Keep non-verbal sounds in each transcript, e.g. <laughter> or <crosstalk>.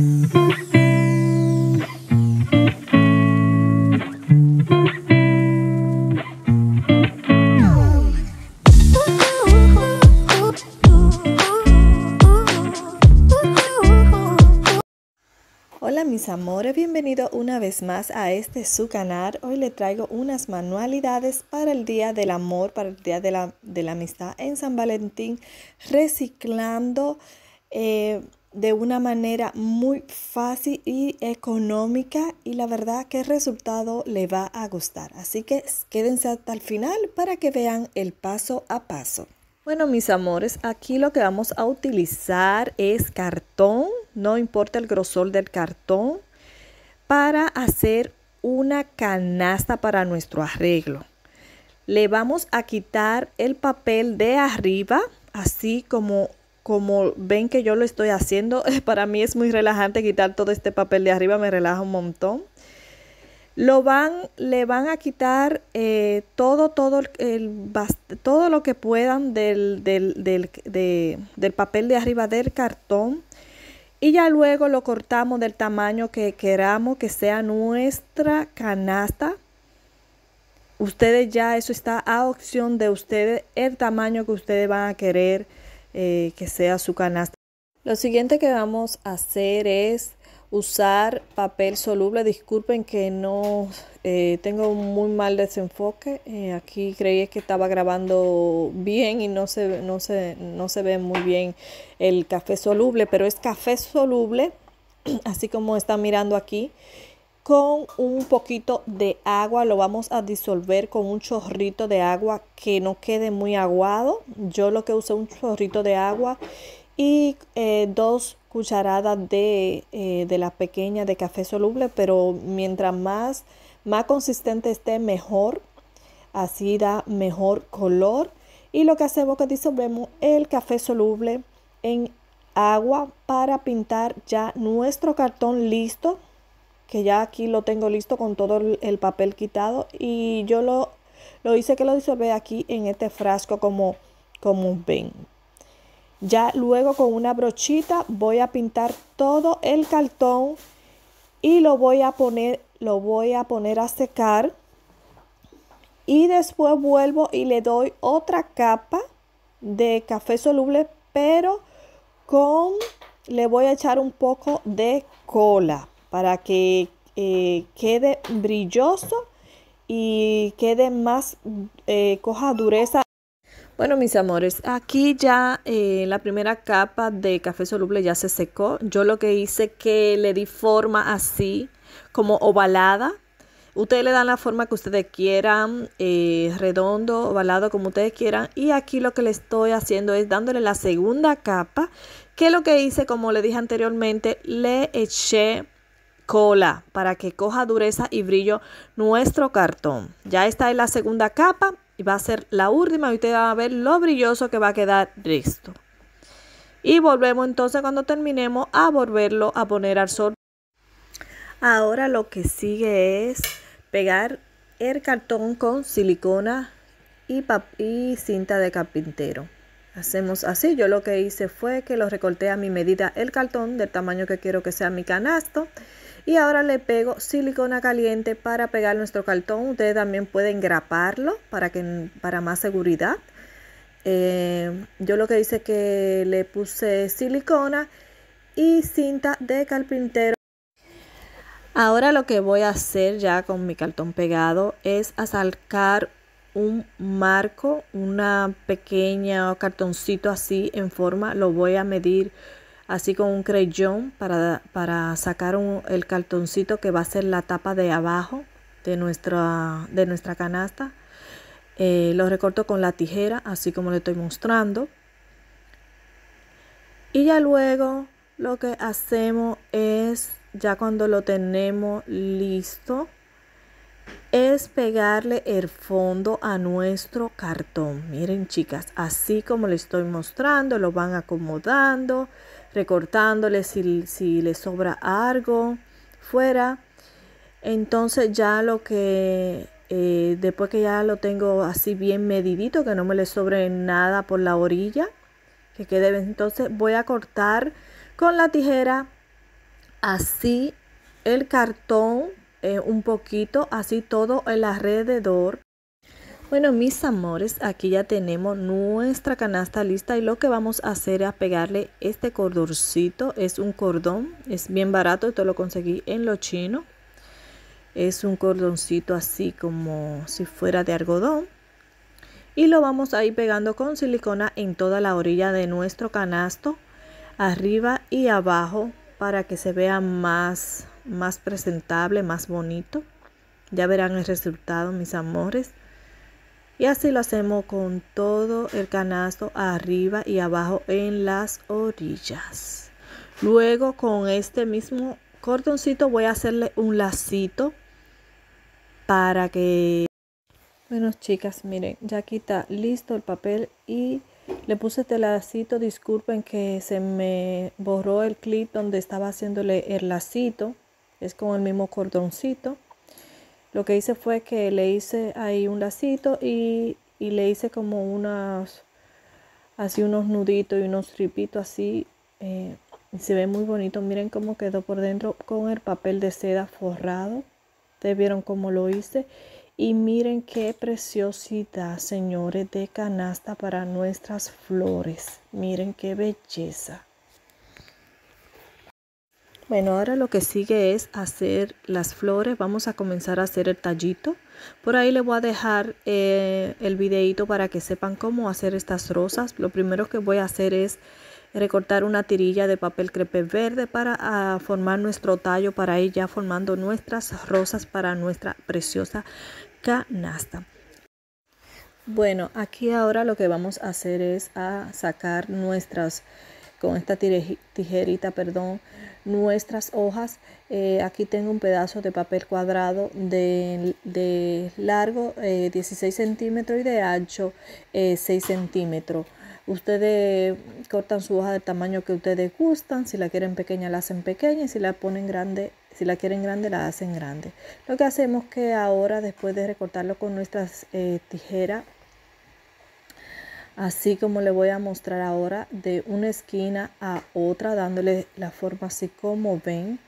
Hola mis amores, bienvenido una vez más a este su canal. Hoy le traigo unas manualidades para el Día del Amor, para el Día de la, de la Amistad en San Valentín, reciclando eh, de una manera muy fácil y económica y la verdad que el resultado le va a gustar. Así que quédense hasta el final para que vean el paso a paso. Bueno, mis amores, aquí lo que vamos a utilizar es cartón, no importa el grosor del cartón, para hacer una canasta para nuestro arreglo. Le vamos a quitar el papel de arriba, así como, como ven que yo lo estoy haciendo. <laughs> Para mí es muy relajante quitar todo este papel de arriba, me relaja un montón. Lo van, le van a quitar eh, todo, todo, el, todo lo que puedan del, del, del, papel de arriba del cartón. Y ya luego lo cortamos del tamaño que queramos que sea nuestra canasta. Ustedes ya, eso está a opción de ustedes, el tamaño que ustedes van a querer eh, que sea su canasta. Lo siguiente que vamos a hacer es usar papel soluble. Disculpen que no eh, tengo un muy mal desenfoque. Eh, aquí creí que estaba grabando bien y no se, no, se, no se ve muy bien el café soluble, pero es café soluble, <clears throat> así como están mirando aquí. Con un poquito de agua lo vamos a disolver con un chorrito de agua que no quede muy aguado. Yo lo que usé un chorrito de agua y eh, dos cucharadas de, eh, de, la pequeña de café soluble, pero mientras más, más consistente esté, mejor. Así da mejor color. Y lo que hacemos es que disolvemos el café soluble en agua para pintar ya nuestro cartón listo, que ya aquí lo tengo listo con todo el, papel quitado. Y yo lo, lo hice que lo disolvé aquí en este frasco como, como ven. Ya luego con una brochita voy a pintar todo el cartón y lo voy a poner, lo voy a poner a secar. Y después vuelvo y le doy otra capa de café soluble, pero con le voy a echar un poco de cola para que eh, quede brilloso y quede más, eh, coja dureza. Bueno, mis amores, aquí ya eh, la primera capa de café soluble ya se secó. Yo lo que hice que le di forma así, como ovalada. Ustedes le dan la forma que ustedes quieran, redondo, ovalado, como ustedes quieran. Y aquí lo que le estoy haciendo es dándole la segunda capa, que lo que hice, como le dije anteriormente, le eché cola para que coja dureza y brillo nuestro cartón. Ya está en la segunda capa y va a ser la última y ustedes van a ver lo brilloso que va a quedar esto. Y volvemos entonces cuando terminemos a volverlo a poner al sol. Ahora lo que sigue es pegar el cartón con silicona y cinta de carpintero. Hacemos así, yo lo que hice fue que lo recorté a mi medida el cartón del tamaño que quiero que sea mi canasto y ahora le pego silicona caliente para pegar nuestro cartón. Ustedes también pueden graparlo para, que, para más seguridad. Eh, yo lo que hice es que le puse silicona y cinta de carpintero. Ahora lo que voy a hacer ya con mi cartón pegado es asalcar un marco, una pequeña cartoncito así en forma. Lo voy a medir así con un creyón para, para sacar el cartoncito que va a ser la tapa de abajo de nuestra, de nuestra canasta. Eh, lo recorto con la tijera, así como le estoy mostrando. Y ya luego lo que hacemos es, ya cuando lo tenemos listo, es pegarle el fondo a nuestro cartón. Miren chicas, así como le estoy mostrando, lo van acomodando recortándole si, si le sobra algo fuera. Entonces ya lo que, eh, después que ya lo tengo así bien medidito, que no me le sobre nada por la orilla, que quede entonces voy a cortar con la tijera así el cartón eh, un poquito, así todo el alrededor. Bueno, mis amores, aquí ya tenemos nuestra canasta lista y lo que vamos a hacer es pegarle este cordoncito. Es un cordón, es bien barato, esto lo conseguí en lo chino. Es un cordoncito así como si fuera de algodón. Y lo vamos a ir pegando con silicona en toda la orilla de nuestro canasto, arriba y abajo, para que se vea más, más presentable, más bonito. Ya verán el resultado, mis amores. Y así lo hacemos con todo el canasto arriba y abajo en las orillas. Luego con este mismo cordoncito voy a hacerle un lacito para que... Bueno chicas, miren, ya aquí está listo el papel y le puse este lacito. Disculpen que se me borró el clip donde estaba haciéndole el lacito. Es con el mismo cordoncito. Lo que hice fue que le hice ahí un lacito y, le hice como unas, así unos nuditos y unos tripitos así. Eh, se ve muy bonito. Miren cómo quedó por dentro con el papel de seda forrado. Ustedes vieron cómo lo hice. Y miren qué preciosidad, señores, de canasta para nuestras flores. Miren qué belleza. Bueno, ahora lo que sigue es hacer las flores. Vamos a comenzar a hacer el tallito. Por ahí les voy a dejar eh, el videito para que sepan cómo hacer estas rosas. Lo primero que voy a hacer es recortar una tirilla de papel crepe verde para ah, formar nuestro tallo, para ir ya formando nuestras rosas para nuestra preciosa canasta. Bueno, aquí ahora lo que vamos a hacer es a sacar nuestras, con esta tijerita, perdón, nuestras hojas. Eh, aquí tengo un pedazo de papel cuadrado de, largo 16 eh, centímetros y de ancho 6 eh, centímetros. Ustedes cortan su hoja del tamaño que ustedes gustan. Si la quieren pequeña, la hacen pequeña. Y si la ponen grande, si la quieren grande, la hacen grande. Lo que hacemos que ahora, después de recortarlo con nuestras tijeras, así como le voy a mostrar ahora de una esquina a otra dándole la forma así como ven.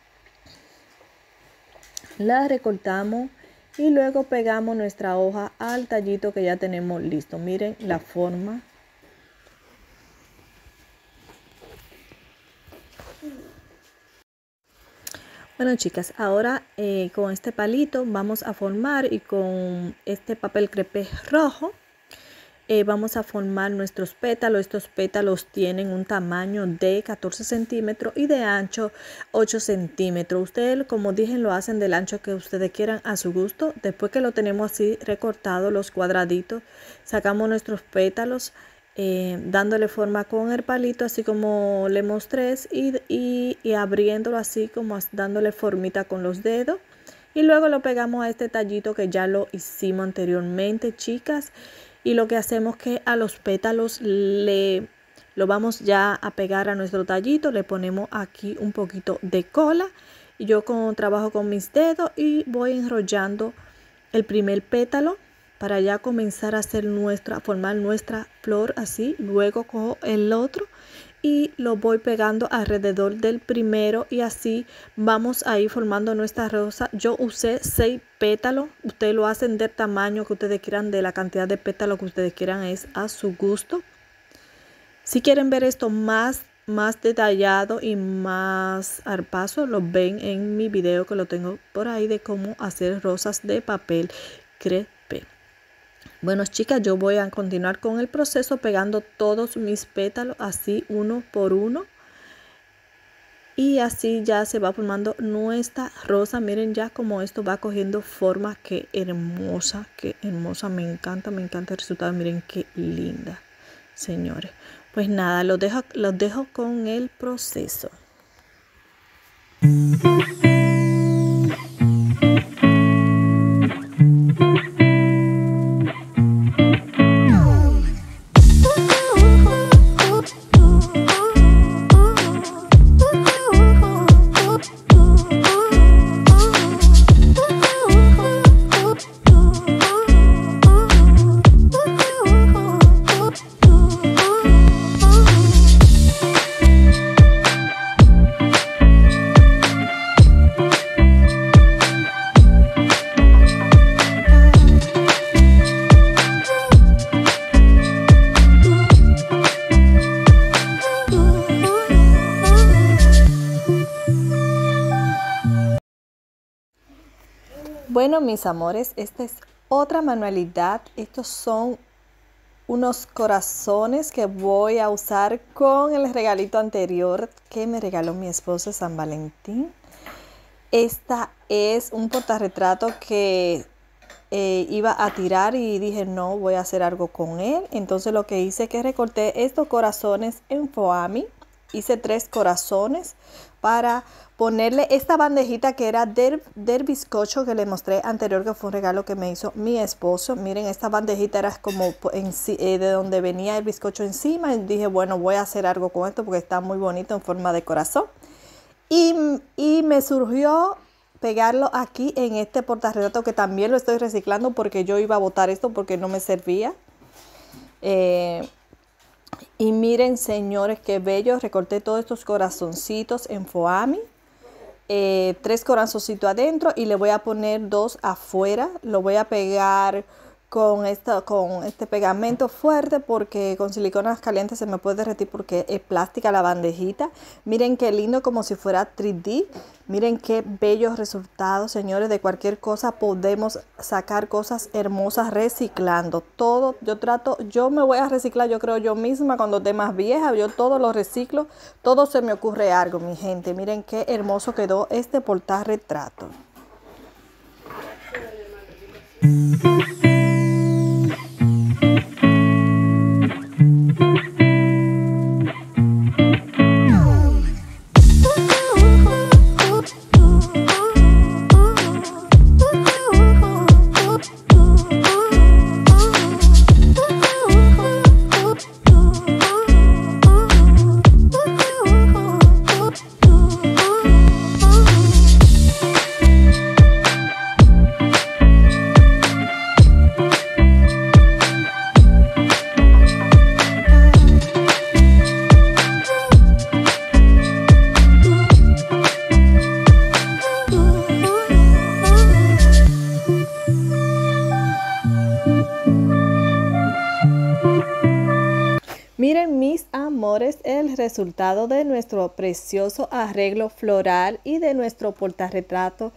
La recortamos y luego pegamos nuestra hoja al tallito que ya tenemos listo. Miren la forma. Bueno chicas, ahora eh, con este palito vamos a formar y con este papel crepé rojo eh, vamos a formar nuestros pétalos. Estos pétalos tienen un tamaño de 14 centímetros y de ancho 8 centímetros. Ustedes, como dije, lo hacen del ancho que ustedes quieran a su gusto. Después que lo tenemos así recortado, los cuadraditos, sacamos nuestros pétalos. Eh, dándole forma con el palito así como le mostré y, y, y abriéndolo así como dándole formita con los dedos y luego lo pegamos a este tallito que ya lo hicimos anteriormente chicas y lo que hacemos que a los pétalos le lo vamos ya a pegar a nuestro tallito, le ponemos aquí un poquito de cola. Y yo con, trabajo con mis dedos y voy enrollando el primer pétalo para ya comenzar a hacer nuestra, a formar nuestra flor así, luego cojo el otro y lo voy pegando alrededor del primero y así vamos a ir formando nuestra rosa. Yo usé seis pétalos, ustedes lo hacen del tamaño que ustedes quieran, de la cantidad de pétalos que ustedes quieran, es a su gusto. Si quieren ver esto más, más detallado y más al paso, lo ven en mi video que lo tengo por ahí de cómo hacer rosas de papel crepe. Bueno chicas, yo voy a continuar con el proceso pegando todos mis pétalos así uno por uno. Y así ya se va formando nuestra rosa. Miren ya como esto va cogiendo forma. Qué hermosa, qué hermosa. Me encanta, me encanta el resultado. Miren qué linda, señores. Pues nada, los dejo, los dejo con el proceso. Bueno, mis amores, esta es otra manualidad. Estos son unos corazones que voy a usar con el regalito anterior que me regaló mi esposo San Valentín. Esta es un portarretrato que eh, iba a tirar y dije no, voy a hacer algo con él. Entonces lo que hice es que recorté estos corazones en foami. Hice tres corazones para ponerle esta bandejita que era del, bizcocho que le mostré anterior, que fue un regalo que me hizo mi esposo. Miren, esta bandejita era como eh, de donde venía el bizcocho encima. Dije, bueno, voy a hacer algo con esto porque está muy bonito en forma de corazón. Y, y me surgió pegarlo aquí en este portarretrato que también lo estoy reciclando porque yo iba a botar esto porque no me servía. Eh, y miren, señores, qué bello. Recorté todos estos corazoncitos en foami. Eh, tres corazoncitos adentro y le voy a poner dos afuera. Lo voy a pegar con, esta, con este pegamento fuerte porque con siliconas calientes se me puede derretir porque es plástica la bandejita. Miren qué lindo como si fuera 3D. Miren qué bellos resultados, señores. De cualquier cosa podemos sacar cosas hermosas reciclando. Todo, yo trato, yo me voy a reciclar, yo creo yo misma cuando esté más vieja. Yo todo lo reciclo, todo se me ocurre algo, mi gente. Miren qué hermoso quedó este portarretrato. Miren el resultado de nuestro precioso arreglo floral y de nuestro portarretrato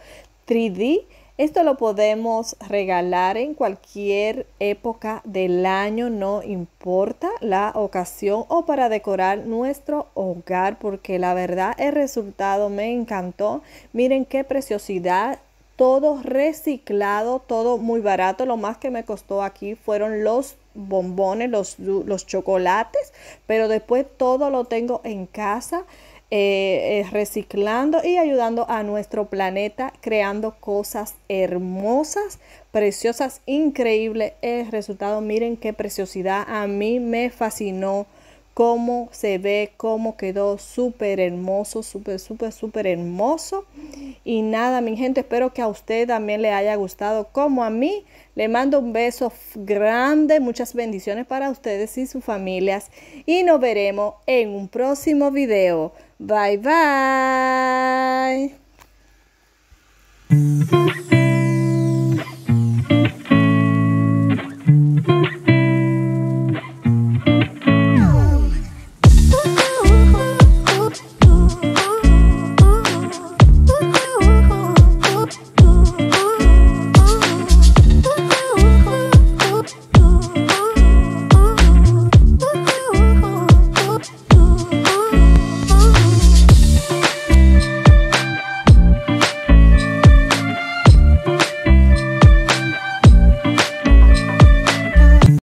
3D. Esto lo podemos regalar en cualquier época del año, no importa la ocasión o para decorar nuestro hogar porque la verdad el resultado me encantó. Miren qué preciosidad todo reciclado, todo muy barato. Lo más que me costó aquí fueron los bombones, los, los chocolates, pero después todo lo tengo en casa. Eh, eh, reciclando y ayudando a nuestro planeta, creando cosas hermosas, preciosas, increíble el resultado. Miren qué preciosidad. A mí me fascinó cómo se ve, cómo quedó súper hermoso, súper, súper, súper hermoso. Y nada, mi gente, espero que a usted también le haya gustado como a mí. Le mando un beso grande, muchas bendiciones para ustedes y sus familias. Y nos veremos en un próximo video. Bye bye.